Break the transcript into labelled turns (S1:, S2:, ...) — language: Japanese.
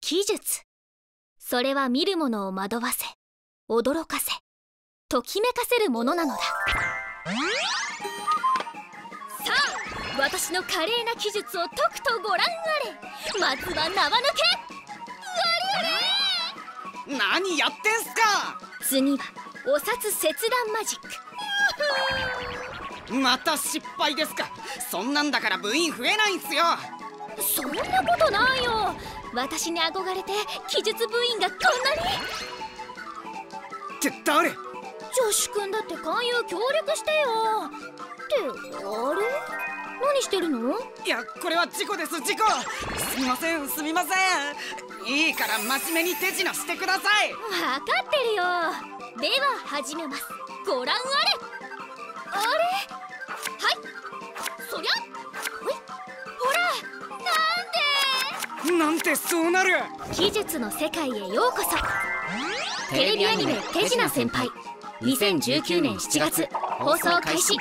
S1: 奇術。それは見る者を惑わせ驚かせときめかせるものなのだ。さあ私の華麗な奇術をとくとご覧あれ。まずは縄抜け。
S2: 何やってんすか。
S1: 次はお札切断マジッ
S2: ク。また失敗ですか。そんなんだから部員増えないんすよ。
S1: そんなことないよ私に憧れて奇術部員がこんなに。
S2: って誰？
S1: 女子くんだって勧誘協力してよ。ってあれ何してるの？
S2: いやこれは事故です事故。すみませんすみません。いいから真面目に手品してください。
S1: 分かってるよ。では始めます。ご覧あれ
S2: なんてそうなる。
S1: 技術の世界へようこそ。テレビアニメ「手品先輩」2019年7月放送開始